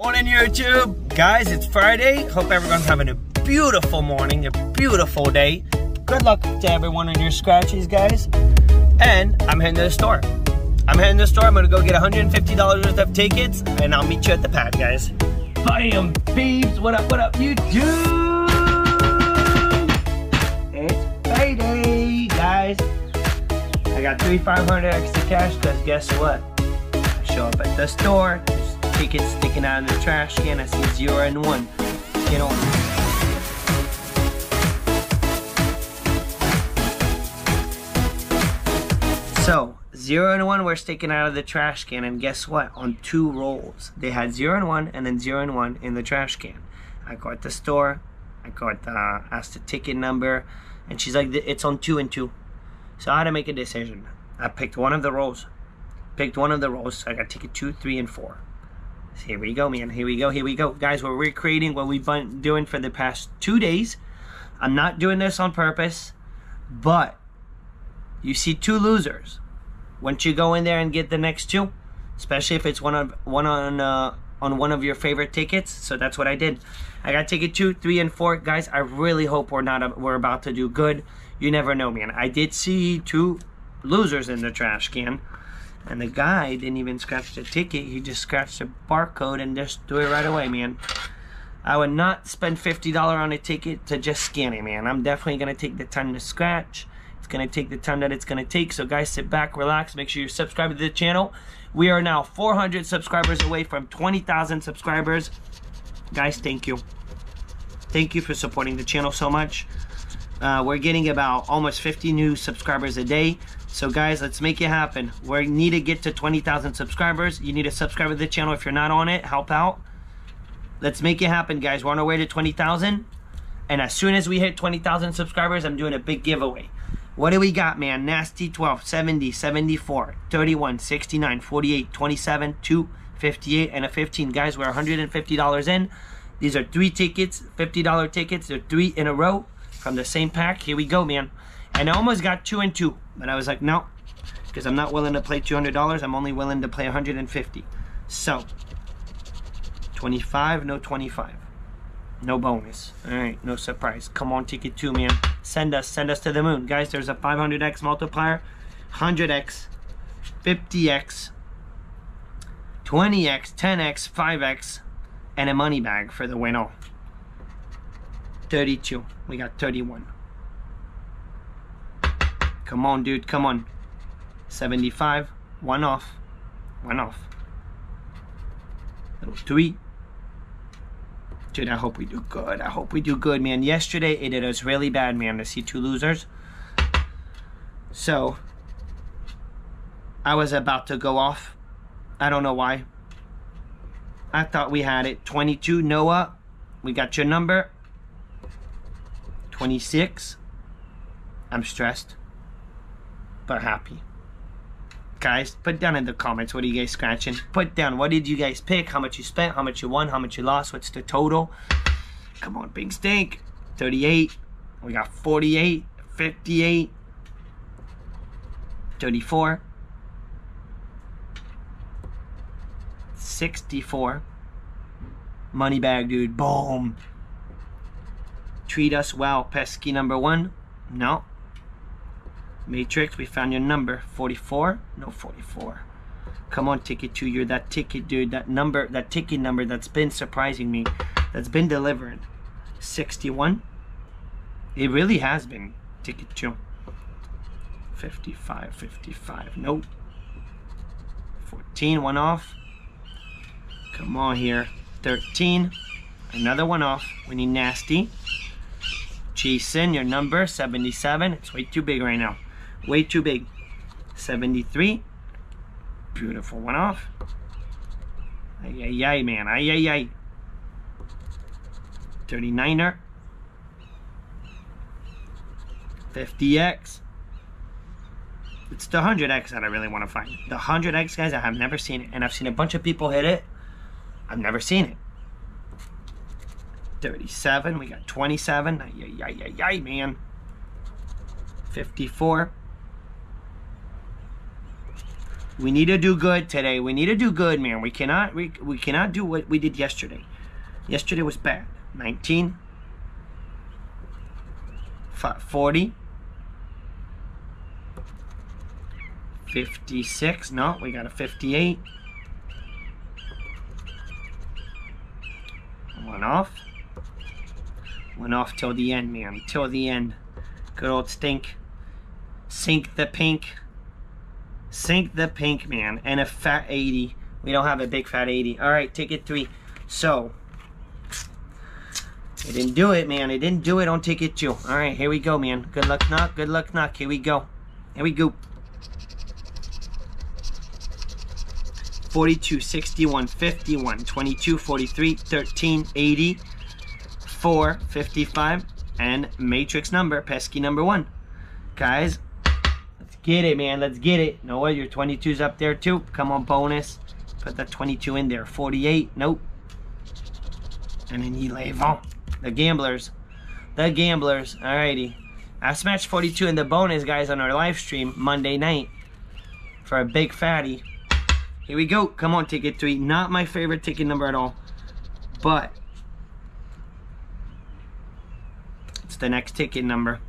Morning YouTube! Guys, it's Friday. Hope everyone's having a beautiful morning, a beautiful day. Good luck to everyone on your scratchies, guys. And I'm heading to the store. I'm heading to the store. I'm gonna go get $150 worth of tickets, and I'll meet you at the pad, guys. Bam, peeps! What up, what up, YouTube? It's payday, guys. I got three 500 extra cash, because guess what? I show up at the store, tickets sticking out of the trash can. I see zero and one. Get on. So, zero and one were sticking out of the trash can, and guess what? On two rolls, they had zero and one, and then zero and one in the trash can. I at the store, I at the, uh, asked the ticket number, and she's like, it's on two and two. So I had to make a decision. I picked one of the rolls. Picked one of the rolls, so I got ticket two, three, and four. Here we go, man. Here we go. Here we go. Guys, we're recreating what we've been doing for the past two days. I'm not doing this on purpose, but you see two losers. Once you go in there and get the next two, especially if it's one of one on uh, on one of your favorite tickets. So that's what I did. I got ticket two, three, and four, guys. I really hope we're not we're about to do good. You never know, man. I did see two losers in the trash can. And the guy didn't even scratch the ticket. He just scratched the barcode and just do it right away, man. I would not spend $50 on a ticket to just scan it, man. I'm definitely going to take the time to scratch. It's going to take the time that it's going to take. So, guys, sit back, relax. Make sure you're subscribed to the channel. We are now 400 subscribers away from 20,000 subscribers. Guys, thank you. Thank you for supporting the channel so much. Uh, we're getting about almost 50 new subscribers a day. So guys, let's make it happen. We need to get to 20,000 subscribers. You need to subscribe to the channel if you're not on it. Help out. Let's make it happen, guys. We're on our way to 20,000. And as soon as we hit 20,000 subscribers, I'm doing a big giveaway. What do we got, man? Nasty 12, 70, 74, 31, 69, 48, 27, 2, 58, and a 15. Guys, we're $150 in. These are three tickets, $50 tickets. They're three in a row from the same pack. Here we go, man. And I almost got two and two, but I was like, no, because I'm not willing to play $200. I'm only willing to play 150. So, 25, no 25. No bonus. All right, no surprise. Come on, ticket two, man. Send us, send us to the moon. Guys, there's a 500x multiplier, 100x, 50x, 20x, 10x, 5x, and a money bag for the winner. 32. We got 31. Come on, dude. Come on. 75. One off. One off. Little three. Dude, I hope we do good. I hope we do good, man. Yesterday, it did us really bad, man, to see two losers. So, I was about to go off. I don't know why. I thought we had it. 22, Noah. We got your number. 26. I'm stressed, but happy. Guys, put down in the comments what are you guys scratching. Put down what did you guys pick, how much you spent, how much you won, how much you lost, what's the total. Come on, big stink. 38. We got 48, 58, 34, 64. Money bag, dude. Boom. Treat us well, pesky number one. No. Matrix, we found your number. 44? No, 44. Come on, ticket two. You're that ticket, dude. That number, that ticket number that's been surprising me. That's been delivered. 61? It really has been. Ticket two. 55, 55. Nope. 14, one off. Come on here. 13. Another one off. We need nasty. Jason, your number, 77. It's way too big right now. Way too big. 73. Beautiful. One off. Ay, ay, ay, man. Ay, ay, ay. 39er. 50X. It's the 100X that I really want to find. The 100X, guys, I have never seen it. And I've seen a bunch of people hit it. I've never seen it. 37. We got 27. Ay, ay, ay, ay, ay, man. 54. We need to do good today. We need to do good, man. We cannot we, we cannot do what we did yesterday. Yesterday was bad. 19 40 56 no we got a 58 one off one off till the end man till the end good old stink sink the pink sink the pink man and a fat 80 we don't have a big fat 80 all right ticket three so it didn't do it, man. It didn't do it on ticket two. All right, here we go, man. Good luck, knock. Good luck, knock. Here we go. Here we go. 42, 61, 51, 22, 43, 13, 80, 4, 55, and matrix number, pesky number one. Guys, let's get it, man. Let's get it. Noah, your 22's up there too. Come on, bonus. Put that 22 in there. 48, nope. And then Elevon. The gamblers. The gamblers. Alrighty. I smashed 42 in the bonus, guys, on our live stream Monday night for a big fatty. Here we go. Come on, ticket three. Not my favorite ticket number at all. But it's the next ticket number.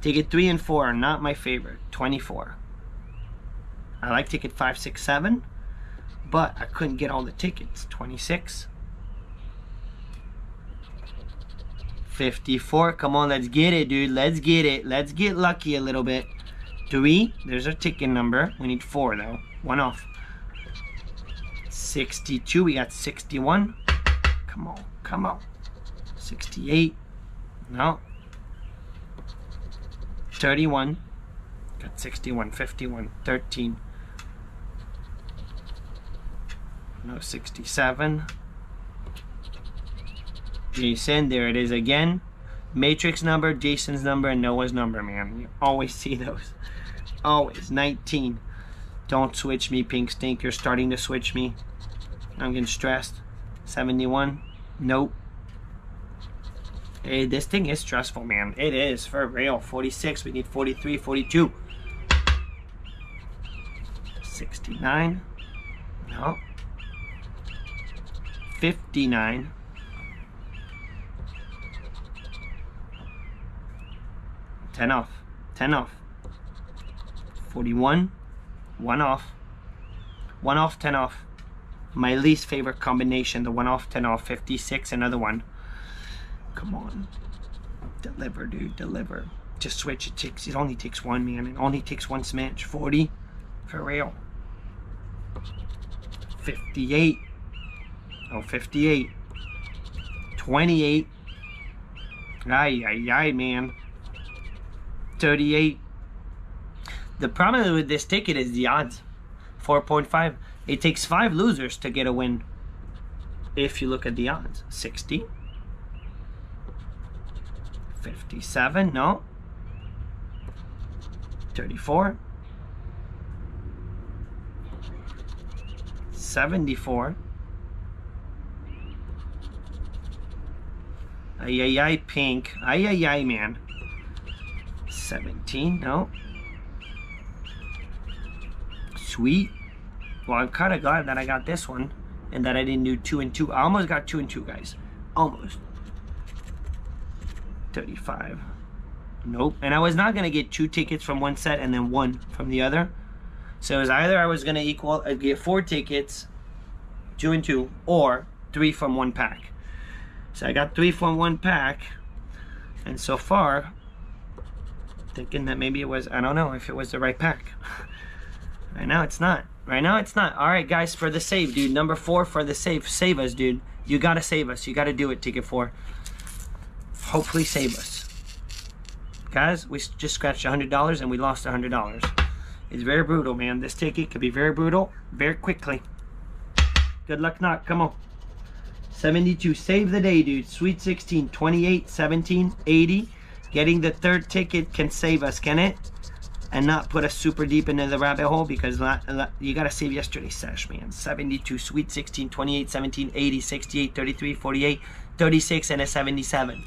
Ticket three and four are not my favorite. 24. I like ticket five, six, seven, but I couldn't get all the tickets. 26. 54. Come on, let's get it, dude. Let's get it. Let's get lucky a little bit. Three. There's our ticket number. We need four, though. One off. 62. We got 61. Come on. Come on. 68. No. 31. Got 61. 51. 13. No, 67. Jason, there it is again. Matrix number, Jason's number, and Noah's number, man. You always see those. Always. 19. Don't switch me, Pink Stink. You're starting to switch me. I'm getting stressed. 71. Nope. Hey, this thing is stressful, man. It is, for real. 46. We need 43, 42. 69. No. 59. 10 off. 10 off. 41. 1 off. 1 off, 10 off. My least favorite combination, the 1 off, 10 off, 56, another one. Come on. Deliver, dude, deliver. Just switch, it takes, it only takes one, man. It only takes one smash. 40, for real. 58. Oh, 58. 28. Ay, ay, ay, man. 38. The problem with this ticket is the odds. 4.5. It takes five losers to get a win. If you look at the odds. 60. 57. No. 34. 74. Ay, ay, ay, pink. Ay, ay, ay, man. 17, no. Sweet. Well, I'm kind of glad that I got this one and that I didn't do two and two. I almost got two and two, guys. Almost. 35. Nope. And I was not going to get two tickets from one set and then one from the other. So it was either I was going to equal, I'd get four tickets, two and two, or three from one pack. So I got three from one pack. And so far, thinking that maybe it was, I don't know if it was the right pack. right now it's not. Right now it's not. All right, guys, for the save, dude. Number four for the save. Save us, dude. You got to save us. You got to do it, ticket four. Hopefully save us. Guys, we just scratched $100 and we lost $100. It's very brutal, man. This ticket could be very brutal very quickly. Good luck, knock. Come on. 72. Save the day, dude. Sweet 16. 28. 17. 80. Getting the third ticket can save us, can it? And not put us super deep into the rabbit hole because you got to save yesterday's sesh, man. 72, sweet 16, 28, 17, 80, 68, 33, 48, 36, and a 77.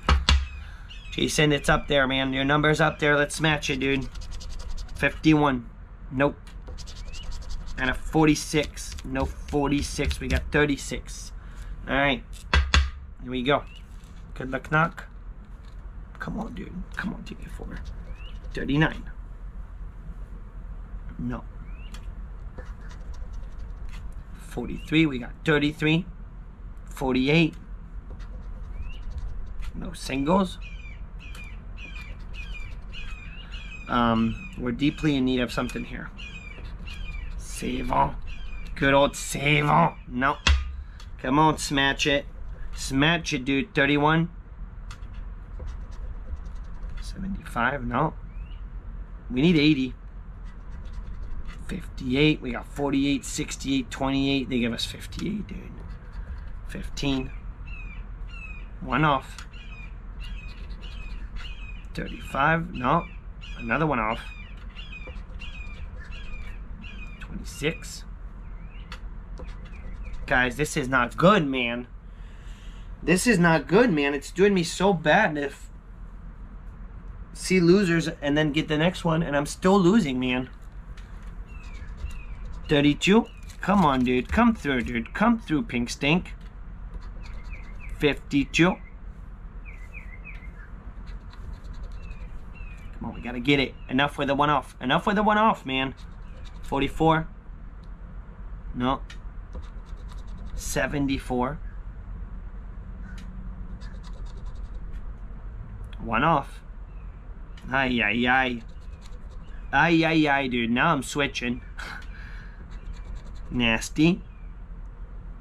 Jason, it's up there, man. Your number's up there. Let's match it, dude. 51. Nope. and a 46. No 46. We got 36. All right. Here we go. Good luck, knock. Come on, dude. Come on, take me four. 39. No. 43. We got 33. 48. No singles. Um, we're deeply in need of something here. Savon. Good old Savon. No. Come on, smash it. Smash it, dude. 31. 75. No. We need 80. 58. We got 48, 68, 28. They give us 58, dude. 15. One off. 35. No. Another one off. 26. Guys, this is not good, man. This is not good, man. It's doing me so bad if see losers and then get the next one and I'm still losing, man. 32. Come on, dude. Come through, dude. Come through, Pink Stink. 52. Come on, we gotta get it. Enough with the one off. Enough with the one off, man. 44. No. 74. One off. Ay, ay, ay. Ay, ay, ay, dude. Now I'm switching. Nasty.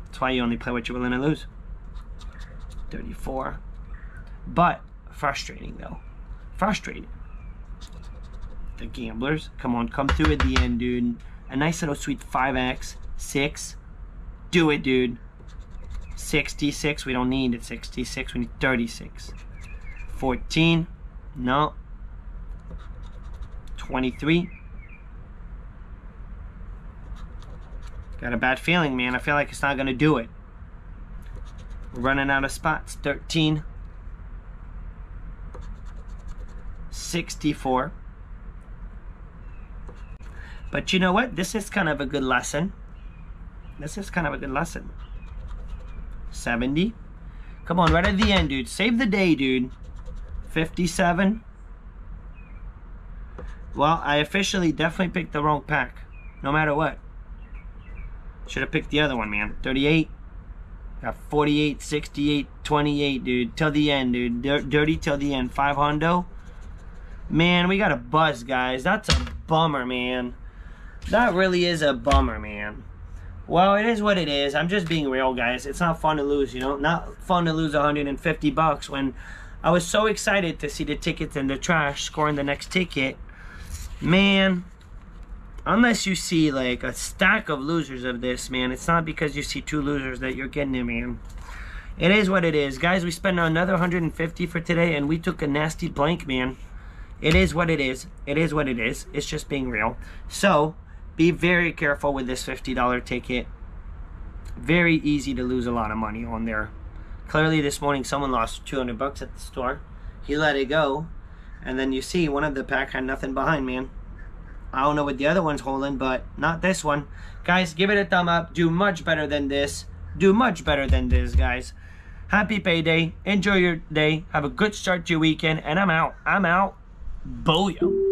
That's why you only play what you're willing to lose. 34. But frustrating, though. Frustrating. The gamblers. Come on, come through at the end, dude. A nice little sweet 5x. 6. Do it, dude. 66. We don't need it. 66. We need 36. 14. No. 23. Got a bad feeling, man. I feel like it's not going to do it. We're running out of spots. 13. 64. But you know what? This is kind of a good lesson. This is kind of a good lesson. 70. Come on, right at the end, dude. Save the day, dude. 57. Well, I officially definitely picked the wrong pack. No matter what. Should have picked the other one, man. 38. Got 48, 68, 28, dude. Till the end, dude. dirty till the end. 5 hundo. Man, we got a buzz, guys. That's a bummer, man. That really is a bummer, man. Well, it is what it is. I'm just being real, guys. It's not fun to lose, you know? Not fun to lose 150 bucks when I was so excited to see the tickets in the trash scoring the next ticket. Man, unless you see like a stack of losers of this, man, it's not because you see two losers that you're getting it, man. It is what it is. Guys, we spent another 150 for today, and we took a nasty blank, man. It is what it is. It is what it is. It's just being real. So, be very careful with this $50 ticket. Very easy to lose a lot of money on there. Clearly, this morning, someone lost 200 bucks at the store. He let it go. And then you see, one of the pack had nothing behind, man. I don't know what the other one's holding, but not this one. Guys, give it a thumb up. Do much better than this. Do much better than this, guys. Happy payday. Enjoy your day. Have a good start to your weekend. And I'm out. I'm out. Booyah.